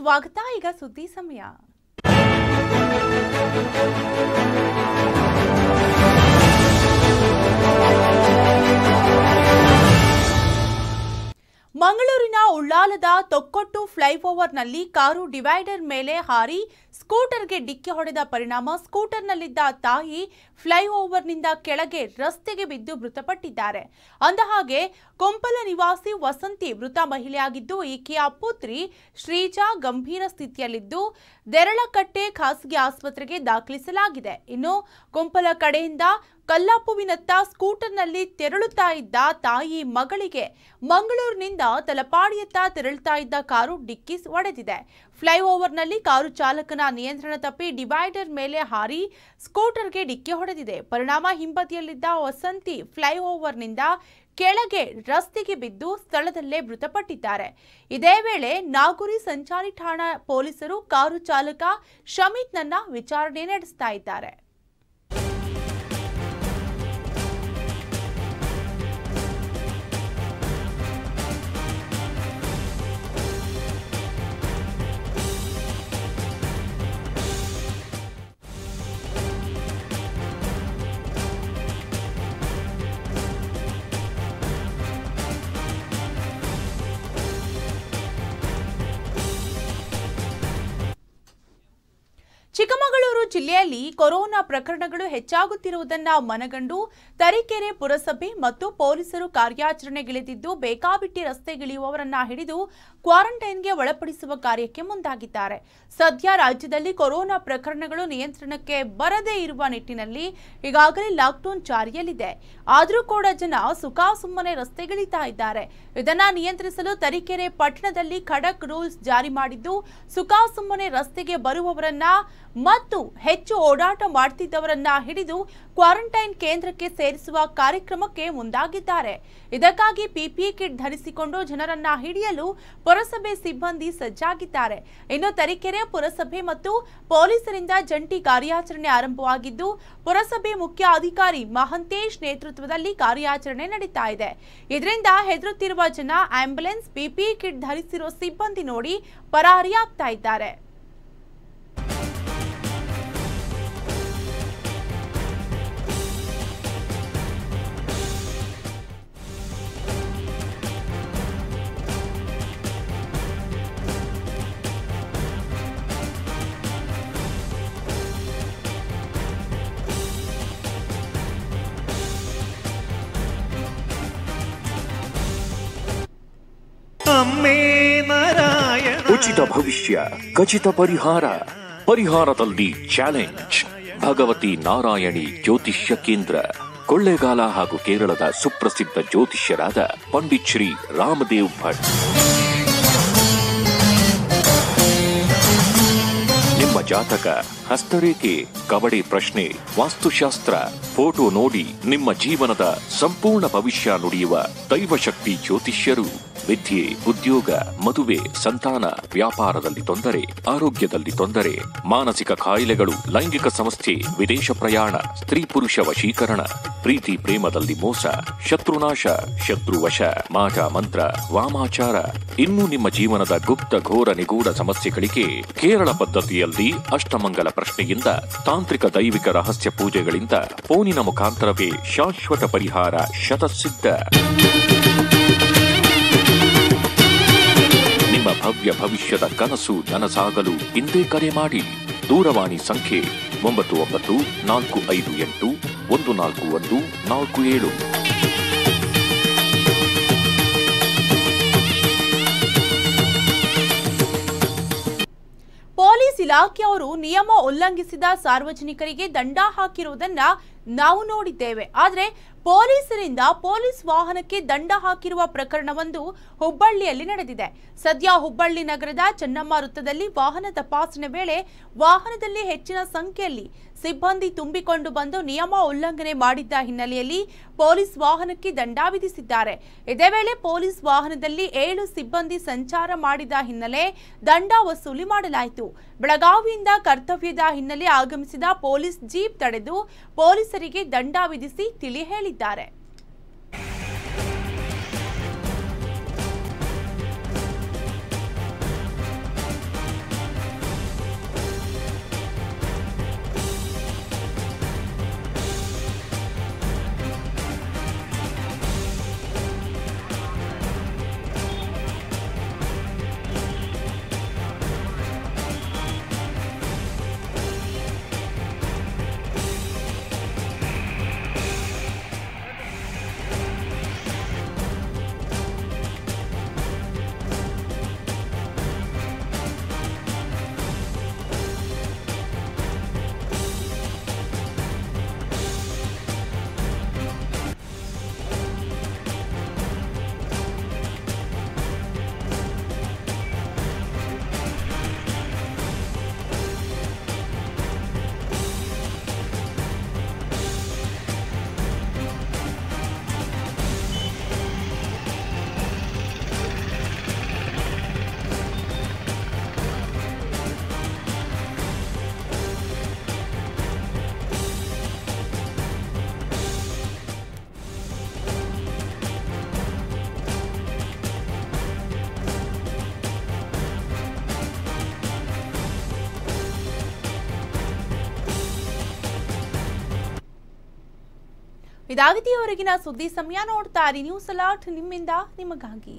ಸ್ವಾಗತ, ಈಗ ಸುದ್ದಿ ಸಮಯ. ಮಂಗಳೂರಿನ ಉಳ್ಳಾಲದ ತೊಕ್ಕೊಟ್ಟು ಫ್ಲೈಓವರ್ನಲ್ಲಿ ಕಾರು ಡಿವೈಡರ್ ಮೇಲೆ ಹಾರಿ, ಸ್ಕೂಟರ್ಗೆ ಡಿಕ್ಕಿ ಹೊಡೆದ ಪರಿಣಾಮ, ಸ್ಕೂಟರ್ನಲ್ಲಿದ್ದ ತಾಯಿ ಫ್ಲೈಓವರ್ನಿಂದ ಕೆಳಗೆ ರಸ್ತೆಗೆ ಬಿದ್ದು ಮೃತಪಟ್ಟಿದ್ದಾರೆ. ಅಂದಹಾಗೆ ಕೊಂಪಲ ನಿವಾಸಿ ವಸಂತಿ ಮೃತ ಮಹಿಳೆಯಾಗಿದ್ದು, ಈಕೆಯ ಪುತ್ರಿ ಶ್ರೀಜಾ ಗಂಭೀರ ಸ್ಥಿತಿಯಲ್ಲಿದ್ದು, ದೆರಳಕಟ್ಟೆ ಖಾಸಗಿ ಆಸ್ಪತ್ರೆಗೆ ದಾಖಲಿಸಲಾಗಿದೆ. ಇನ್ನು ಕೊಂಪಲ ಕಡೆಯಿಂದ ಕಲ್ಲಾಪುವಿನತ್ತ ಸ್ಕೂಟರ್ನಲ್ಲಿ ತೆರಳುತ್ತಾ ಇದ್ದ ತಾಯಿ ಮಗಳಿಗೆ ಮಂಗಳೂರಿನಿಂದ ತಲಪಾಡಿಯತ್ತ ತೆರಳುತ್ತಾ ಇದ್ದ ಕಾರು ಡಿಕ್ಕಿ ಹೊಡೆದಿದೆ ಫ್ಲೈಓವರ್ನಲ್ಲಿ ಕಾರು ಚಾಲಕನ ನಿಯಂತ್ರಣ ತಪ್ಪಿ ಡಿವೈಡರ್ ಮೇಲೆ ಹಾರಿ ಸ್ಕೂಟರ್ಗೆ ಡಿಕ್ಕಿ ಹೊಡೆದಿದೆ. ಪರಿಣಾಮ ಹಿಂಬದಿಯಲ್ಲಿದ್ದ ವಸಂತಿ ಫ್ಲೈಓವರ್ನಿಂದ ಕೆಳಗೆ ರಸ್ತೆಗೆ ಬಿದ್ದು ಸ್ಥಳದಲ್ಲೇ ಮೃತಪಟ್ಟಿದ್ದಾರೆ. ಇದೇ ವೇಳೆ ನಾಗುರಿ ಸಂಚಾರಿ ಠಾಣಾ ಪೊಲೀಸರು ಕಾರು ಚಾಲಕ ಶಮಿತ್ನನ್ನ ವಿಚಾರಣೆ ನಡೆಸ್ತಾ ಇದ್ದಾರೆ. ಚಿಕ್ಕಮಗಳೂರು ಜಿಲ್ಲೆಯಲ್ಲಿ ಕೊರೋನಾ ಪ್ರಕರಣಗಳು ಹೆಚ್ಚಾಗುತ್ತಿರುವುದನ್ನ ಮನಗಂಡು ತರೀಕೆರೆ ಪುರಸಭೆ ಮತ್ತು ಪೊಲೀಸರು ಕಾರ್ಯಾಚರಣೆಗಿಳಿದಿದ್ದು ಬೇಕಾಬಿಟ್ಟಿ ರಸ್ತೆಗಿಳಿಯುವವರನ್ನ ಹಿಡಿದು ಕ್ವಾರಂಟೈನ್ಗೆ ಒಳಪಡಿಸುವ ಕಾರ್ಯಕ್ಕೆ ಮುಂದಾಗಿದ್ದಾರೆ. ಸದ್ಯ ರಾಜ್ಯದಲ್ಲಿ ಕೊರೋನಾ ಪ್ರಕರಣಗಳು ನಿಯಂತ್ರಣಕ್ಕೆ ಬರದೇ ಇರುವ ನಿಟ್ಟಿನಲ್ಲಿ ಈಗಾಗಲೇ ಲಾಕ್ಡೌನ್ ಜಾರಿಯಲ್ಲಿದೆ. ಆದರೂ ಕೂಡ ಜನ ಸುಖಾಸುಮ್ಮನೆ ರಸ್ತೆಗಿಳಿತಾ ಇದ್ದಾರೆ. ಇದನ್ನ ನಿಯಂತ್ರಿಸಲು ತರೀಕೆರೆ ಪಟ್ಟಣದಲ್ಲಿ ಖಡಕ್ ರೂಲ್ಸ್ ಜಾರಿ ಮಾಡಿದ್ದು ಸುಖಾಸುಮ್ಮನೆ ರಸ್ತೆಗೆ ಬರುವವರನ್ನ ಮತ್ತು ಹೆಚ್ಚು ಓಡಾಟ ಮಾಡ್ತಿದ್ದವರನ್ನ ಹಿಡಿದು ಕ್ವಾರಂಟೈನ್ ಕೇಂದ್ರಕ್ಕೆ ಸೇರಿಸುವ ಕಾರ್ಯಕ್ರಮಕ್ಕೆ ಮುಂದಾಗಿದ್ದಾರೆ. ಇದಕ್ಕಾಗಿ ಪಿಪಿಇ ಕಿಟ್ ಧರಿಸಿಕೊಂಡು ಜನರನ್ನ ಹಿಡಿಯಲು ಪುರಸಭೆ ಸಿಬ್ಬಂದಿ ಸಜ್ಜಾಗಿದ್ದಾರೆ. ಇನ್ನು ತರೀಕೆರೆ ಪುರಸಭೆ ಮತ್ತು ಪೊಲೀಸರಿಂದ ಜಂಟಿ ಕಾರ್ಯಾಚರಣೆ ಆರಂಭವಾಗಿದ್ದು, ಪುರಸಭೆ ಮುಖ್ಯ ಅಧಿಕಾರಿ ಮಹಂತೇಶ್ ನೇತೃತ್ವದಲ್ಲಿ ಕಾರ್ಯಾಚರಣೆ ನಡೀತಾ ಇದೆ. ಇದರಿಂದ ಹೆದರುತ್ತಿರುವ ಜನ ಆಂಬ್ಯುಲೆನ್ಸ್ ಪಿಪಿಇ ಕಿಟ್ ಧರಿಸಿರೋ ಸಿಬ್ಬಂದಿ ನೋಡಿ ಪರಾರಿಯಾಗ್ತಾ ಇದ್ದಾರೆ. ಉಚಿತ ಭವಿಷ್ಯ, ಖಚಿತ ಪರಿಹಾರ. ಪರಿಹಾರದಲ್ಲಿ ಚಾಲೆಂಜ್. ಭಗವತಿ ನಾರಾಯಣಿ ಜ್ಯೋತಿಷ್ಯ ಕೇಂದ್ರ. ಕೊಳ್ಳೇಗಾಲ ಹಾಗೂ ಕೇರಳದ ಸುಪ್ರಸಿದ್ಧ ಜ್ಯೋತಿಷ್ಯರಾದ ಪಂಡಿತ್ ಶ್ರೀ ರಾಮದೇವ್ ಭಟ್. ನಿಮ್ಮ ಜಾತಕ, ಹಸ್ತರೇಖೆ ಕಬಡಿ ಪ್ರಶ್ನೆ, ವಾಸ್ತುಶಾಸ್ತ್ರ ಫೋಟೋ ನೋಡಿ ನಿಮ್ಮ ಜೀವನದ ಸಂಪೂರ್ಣ ಭವಿಷ್ಯ ನುಡಿಯುವ ದೈವಶಕ್ತಿ ಜ್ಯೋತಿಷ್ಯರು, ವಿದ್ಯೆ, ಉದ್ಯೋಗ, ಮದುವೆ, ಸಂತಾನ, ವ್ಯಾಪಾರದಲ್ಲಿ ತೊಂದರೆ, ಆರೋಗ್ಯದಲ್ಲಿ ತೊಂದರೆ, ಮಾನಸಿಕ ಕಾಯಿಲೆಗಳು, ಲೈಂಗಿಕ ಸಮಸ್ಯೆ, ವಿದೇಶ ಪ್ರಯಾಣ, ಸ್ತ್ರೀ ಪುರುಷ ವಶೀಕರಣ, ಪ್ರೀತಿ ಪ್ರೇಮದಲ್ಲಿ ಮೋಸ, ಶತ್ರುನಾಶ, ಶತ್ರುವಶ, ಮಾಟ ಮಂತ್ರ, ವಾಮಾಚಾರ. ಇನ್ನು ನಿಮ್ಮ ಜೀವನದ ಗುಪ್ತ ಘೋರ ನಿಗೂಢ ಸಮಸ್ಯೆಗಳಿಗೆ ಕೇರಳ ಪದ್ಧತಿಯಲ್ಲಿ ಅಷ್ಟಮಂಗಲ ಪ್ರಶ್ನೆಯಿಂದ ತಾಂತ್ರಿಕ ದೈವಿಕ ರಹಸ್ಯ ಪೂಜೆಗಳಿಂದ ಫೋನಿನ ಮುಖಾಂತರವೇ ಶಾಶ್ವತ ಪರಿಹಾರ ಶತಸಿದ್ಧ. ನಿಮ್ಮ ಭವ್ಯ ಭವಿಷ್ಯದ ಕನಸು ನನಸಾಗಲು ಇಂದೇ ಕರೆ ಮಾಡಿ. ದೂರವಾಣಿ ಸಂಖ್ಯೆ ಒಂಬತ್ತು ಒಂಬತ್ತು, ನಾಲ್ಕು, ಐದು, ಎಂಟು, ಒಂದು, ನಾಲ್ಕು ಒಂದು, ನಾಲ್ಕು, ಏಳು. ಪೊಲೀಸ್ ಇಲಾಖೆಯವರು ನಿಯಮ ಉಲ್ಲಂಘಿಸಿದ ಸಾರ್ವಜನಿಕರಿಗೆ ದಂಡ ಹಾಕಿರುವುದನ್ನ ನಾವು ನೋಡಿದ್ದೇವೆ. ಆದರೆ ಪೊಲೀಸರಿಂದ ಪೊಲೀಸ್ ವಾಹನಕ್ಕೆ ದಂಡ ಹಾಕಿರುವ ಪ್ರಕರಣವೊಂದು ಹುಬ್ಬಳ್ಳಿಯಲ್ಲಿ ನಡೆದಿದೆ. ಸದ್ಯ ಹುಬ್ಬಳ್ಳಿ ನಗರದ ಚೆನ್ನಮ್ಮ ವೃತ್ತದಲ್ಲಿ ವಾಹನ ತಪಾಸಣೆ ವೇಳೆ ವಾಹನದಲ್ಲಿ ಹೆಚ್ಚಿನ ಸಂಖ್ಯೆಯಲ್ಲಿ ಸಿಬ್ಬಂದಿ ತುಂಬಿಕೊಂಡು ಬಂದು ನಿಯಮ ಉಲ್ಲಂಘನೆ ಮಾಡಿದ್ದ ಹಿನ್ನೆಲೆಯಲ್ಲಿ ಪೊಲೀಸ್ ವಾಹನಕ್ಕೆ ದಂಡ ವಿಧಿಸಿದ್ದಾರೆ. ಇದೇ ವೇಳೆ ಪೊಲೀಸ್ ವಾಹನದಲ್ಲಿ ಏಳು ಸಿಬ್ಬಂದಿ ಸಂಚಾರ ಮಾಡಿದ ಹಿನ್ನೆಲೆ ದಂಡ ವಸೂಲಿ ಮಾಡಲಾಯಿತು. ಬೆಳಗಾವಿಯಿಂದ ಕರ್ತವ್ಯದ ಹಿನ್ನೆಲೆ ಆಗಮಿಸಿದ ಪೊಲೀಸ್ ಜೀಪ್ ತಡೆದು ಪೊಲೀಸರಿಗೆ ದಂಡ ವಿಧಿಸಿ ತಿಳಿ ಹೇಳಿದ್ದಾರೆ. ಇದಾಗಿದೆಯವರೆಗಿನ ಸುದ್ದಿ ಸಮಯ ನೋಡ್ತಾ ಇರಿ. ನ್ಯೂಸ್ ಅಲರ್ಟ್ ನಿಮ್ಮಿಂದ ನಿಮಗಾಗಿ.